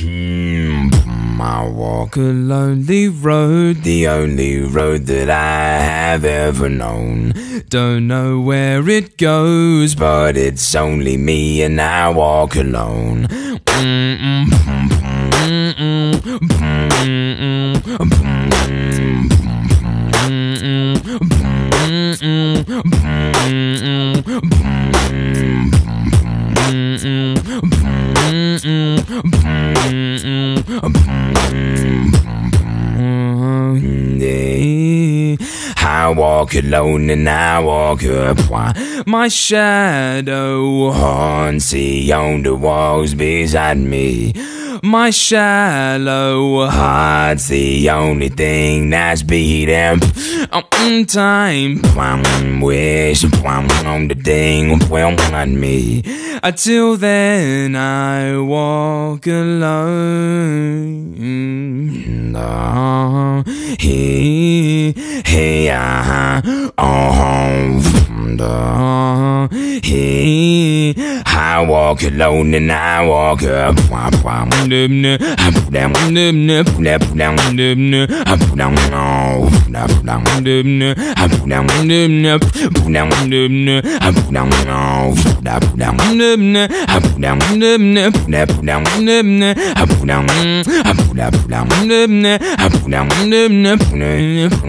I walk a lonely road, the only road that I have ever known. Don't know where it goes, but it's only me and I walk alone. I walk alone and I walk up. My shadow haunts on the walls beside me. My shallow heart's the only thing that's beating on time. Wish on the thing on me. Uh, Until then, I walk alone. He, he, ah, oh, he. I walk alone and I walk up. I put down, I put down, put down, I put down, no, I put down, I put down, I put down, I put down, no, I put down, I put down, put down, put down, put down, I put down, I put down, put down, I put down, put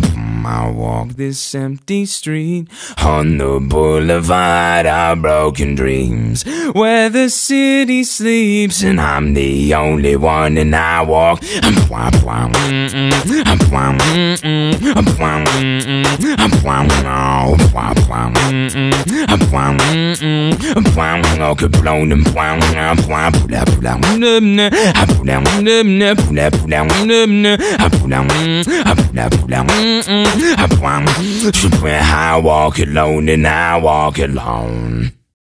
down. I walk this empty street on the boulevard of broken dreams where the city sleeps and I'm the only one and I walk. I'm mm, mm, mm, mm, mm, mm, mm, mm, mm, mm, blown and blah, blah, blah, blah, blah, blah, I put down, blah, blah, blah, blah, I put down, I put down, blah, blah, I promise. I walk alone and I walk alone.